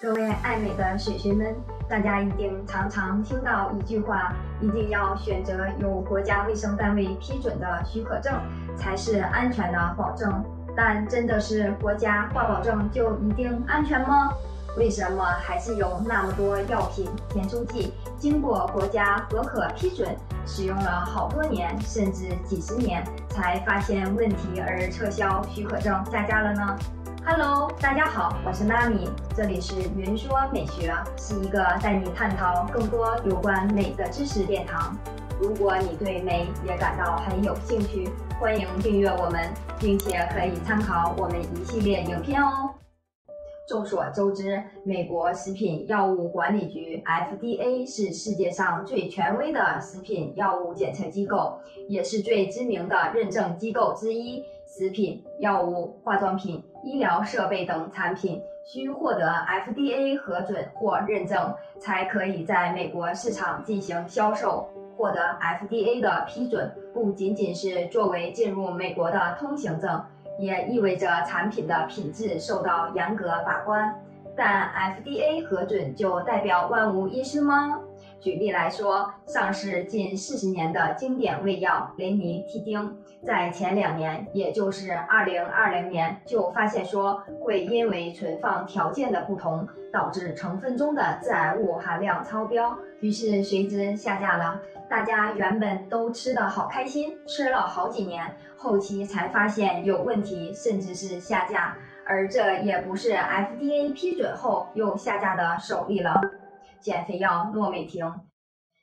各位爱美的水水们，大家一定常常听到一句话：一定要选择有国家卫生单位批准的许可证，才是安全的保证。但真的是国家挂保证就一定安全吗？为什么还是有那么多药品填充剂经过国家核可批准，使用了好多年甚至几十年才发现问题而撤销许可证下架了呢？Hello，大家好，我是娜米，这里是云说美学，是一个带你探讨更多有关美的知识殿堂。如果你对美也感到很有兴趣，欢迎订阅我们，并且可以参考我们一系列影片哦。众所周知，美国食品药物管理局 （FDA） 是世界上最权威的食品药物检测机构，也是最知名的认证机构之一。食品药物、化妆品、医疗设备等产品需获得 FDA 核准或认证，才可以在美国市场进行销售。获得 FDA 的批准，不仅仅是作为进入美国的通行证。也意味着产品的品质受到严格把关，但 FDA 核准就代表万无一失吗？举例来说，上市近四十年的经典胃药雷尼替丁，在前两年，也就是二零二零年，就发现说会因为存放条件的不同，导致成分中的致癌物含量超标，于是随之下架了。大家原本都吃的好开心，吃了好几年，后期才发现有问题，甚至是下架。而这也不是 FDA 批准后又下架的首例了。减肥药诺美婷，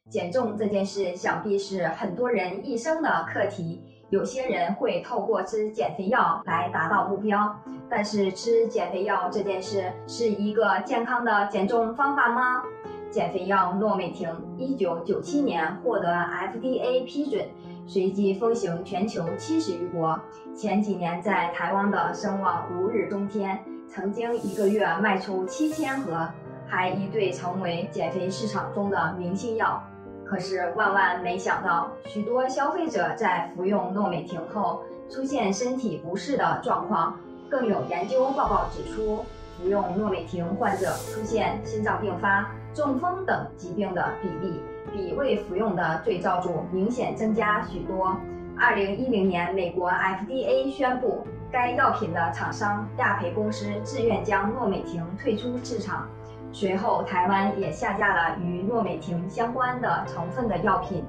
减重这件事想必是很多人一生的课题。有些人会透过吃减肥药来达到目标，但是吃减肥药这件事是一个健康的减重方法吗？减肥药诺美婷，一九九七年获得 FDA 批准，随即风行全球七十余国。前几年在台湾的声望如日中天，曾经一个月卖出七千盒，还一度成为减肥市场中的明星药。可是万万没想到，许多消费者在服用诺美婷后出现身体不适的状况，更有研究报告指出，服用诺美婷患者出现心脏病发。中风等疾病的比例比未服用的对照组明显增加许多。二零一零年，美国 FDA 宣布该药品的厂商亚培公司自愿将诺美婷退出市场。随后，台湾也下架了与诺美婷相关的成分的药品。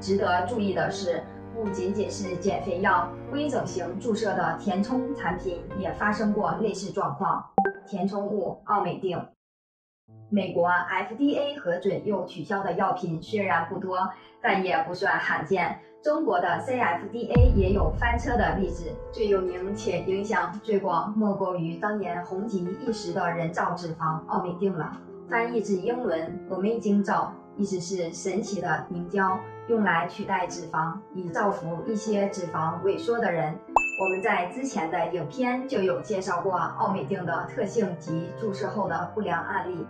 值得注意的是，不仅仅是减肥药，微整形注射的填充产品也发生过类似状况。填充物奥美定。美国 FDA 核准又取消的药品虽然不多，但也不算罕见。中国的 CFDA 也有翻车的例子，最有名且影响最广，莫过于当年红极一时的人造脂肪奥美定了。翻译至英文 “Amazing 造”，意思是神奇的凝胶，用来取代脂肪，以造福一些脂肪萎缩的人。我们在之前的影片就有介绍过奥美定的特性及注射后的不良案例。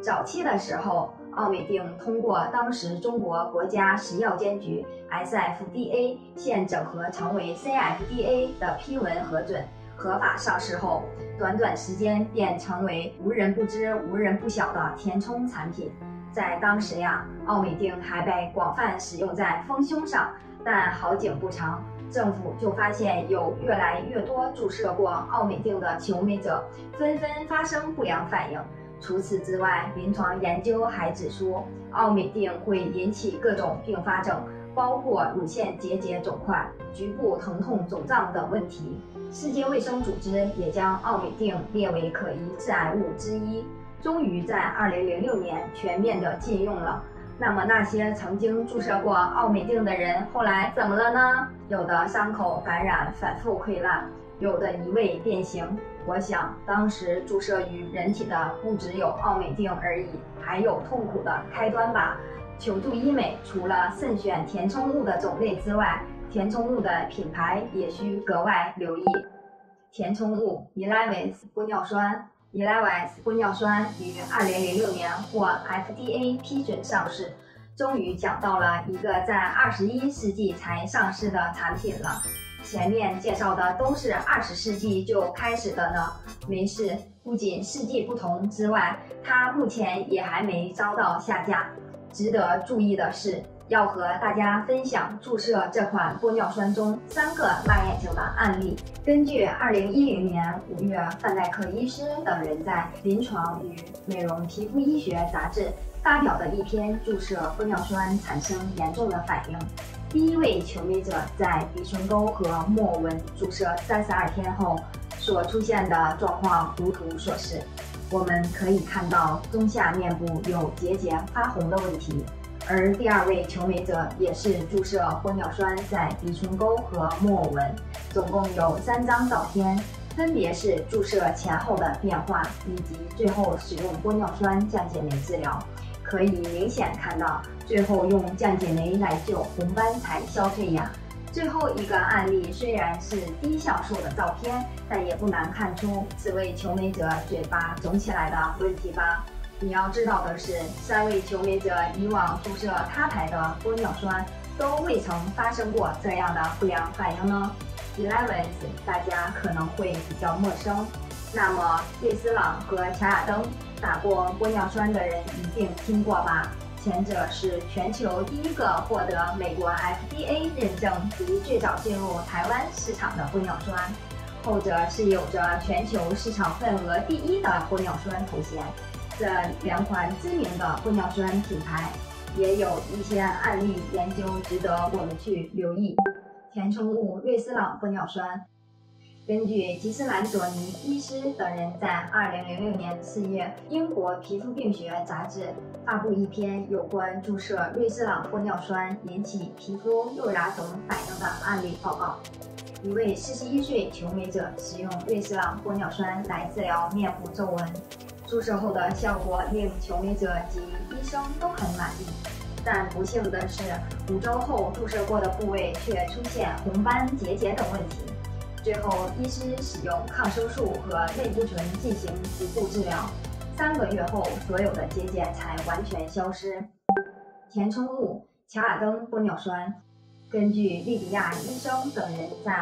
早期的时候，奥美定通过当时中国国家食药监局 （SFDA） 现整合成为 CFDA 的批文核准，合法上市后，短短时间便成为无人不知、无人不晓的填充产品。在当时呀，奥美定还被广泛使用在丰胸上，但好景不长，政府就发现有越来越多注射过奥美定的求美者纷纷发生不良反应。除此之外，临床研究还指出，奥美定会引起各种并发症，包括乳腺结节肿块、局部疼痛肿胀等问题。世界卫生组织也将奥美定列为可疑致癌物之一，终于在2006年全面的禁用了。那么那些曾经注射过奥美定的人，后来怎么了呢？有的伤口感染反复溃烂，有的移位变形。我想，当时注射于人体的不只有奥美定而已，还有痛苦的开端吧。求助医美，除了慎选填充物的种类之外，填充物的品牌也需格外留意。填充物 Elevis 玻尿酸，Elevis 玻尿酸于2006年获 FDA 批准上市，终于讲到了一个在21世纪才上市的产品了。前面介绍的都是二十世纪就开始的呢。没事，不仅世纪不同之外，它目前也还没遭到下架。值得注意的是。要和大家分享注射这款玻尿酸中三个辣眼睛的案例。根据2010年5月范戴克医师等人在《临床与美容皮肤医学杂志》发表的一篇注射玻尿酸产生严重的反应，第一位求美者在鼻唇沟和末纹注射32天后所出现的状况如图所示。我们可以看到中下面部有结节发红的问题。而第二位求美者也是注射玻尿酸在鼻唇沟和木偶纹，总共有三张照片，分别是注射前后的变化以及最后使用玻尿酸降解酶治疗。可以明显看到，最后用降解酶来救红斑才消退呀。最后一个案例虽然是低像素的照片，但也不难看出此位求美者嘴巴肿起来的问题吧。你要知道的是，三位求美者以往注射他牌的玻尿酸都未曾发生过这样的不良反应呢。Elevens 大家可能会比较陌生，那么瑞斯朗和乔雅登打过玻尿酸的人一定听过吧？前者是全球第一个获得美国 FDA 认证及最早进入台湾市场的玻尿酸，后者是有着全球市场份额第一的玻尿酸头衔。这两款知名的玻尿酸品牌，也有一些案例研究值得我们去留意。填充物瑞斯朗玻尿酸，根据吉斯兰佐尼医师等人在2006年4月《英国皮肤病学杂志》发布一篇有关注射瑞斯朗玻尿酸引起皮肤肉芽肿反应的案例报告。一位41岁求美者使用瑞斯朗玻尿酸来治疗面部皱纹。注射后的效果令求美者及医生都很满意，但不幸的是，五周后注射过的部位却出现红斑、结节等问题。最后，医师使用抗生素和类固醇进行局部治疗，三个月后，所有的结节才完全消失。填充物：乔尔登玻尿酸。根据利比亚医生等人在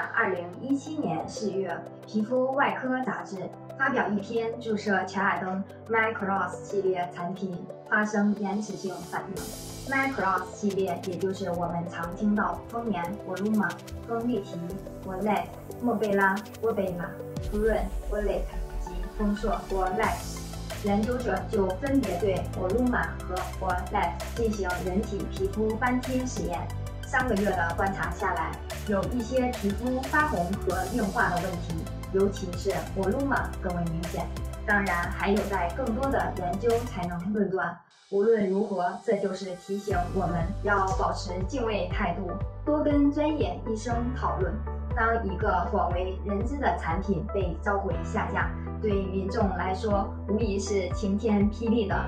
2017年4月《皮肤外科杂志》发表一篇注射乔尔登 Micros 系列产品发生延迟性反应。Micros 系列也就是我们常听到丰颜、博鲁玛、丰丽缇、博莱、莫贝拉、波贝玛、福润、博莱特及丰硕、博莱斯。研究者就分别对博鲁玛和博莱特进行人体皮肤斑贴实验。三个月的观察下来，有一些皮肤发红和硬化的问题，尤其是火鲁玛更为明显。当然，还有待更多的研究才能论断。无论如何，这就是提醒我们要保持敬畏态度，多跟专业医生讨论。当一个广为人知的产品被召回下架，对民众来说无疑是晴天霹雳的。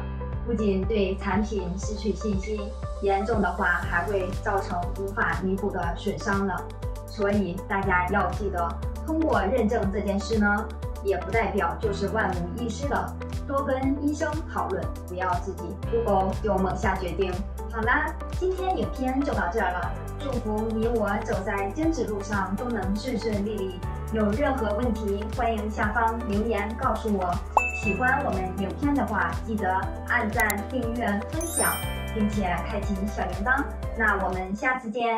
不仅对产品失去信心，严重的话还会造成无法弥补的损伤呢。所以大家要记得，通过认证这件事呢，也不代表就是万无一失的。多跟医生讨论，不要自己不够就猛下决定。好啦，今天影片就到这儿了。祝福你我走在坚持路上都能顺顺利利。有任何问题，欢迎下方留言告诉我。喜欢我们影片的话，记得按赞、订阅、分享，并且开启小铃铛。那我们下次见。